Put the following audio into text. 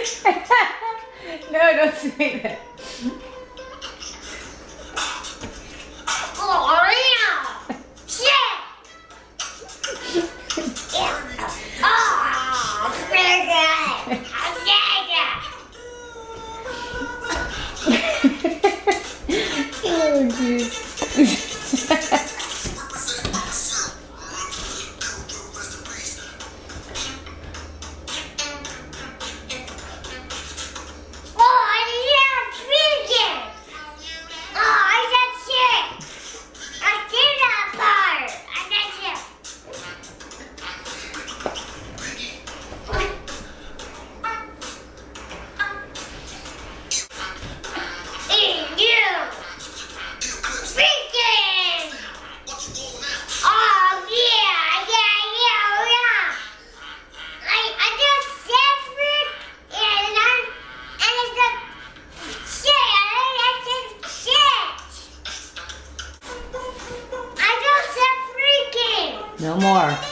no, don't say that. Oh, yeah! Shit! oh, freaking! oh, jeez. No more.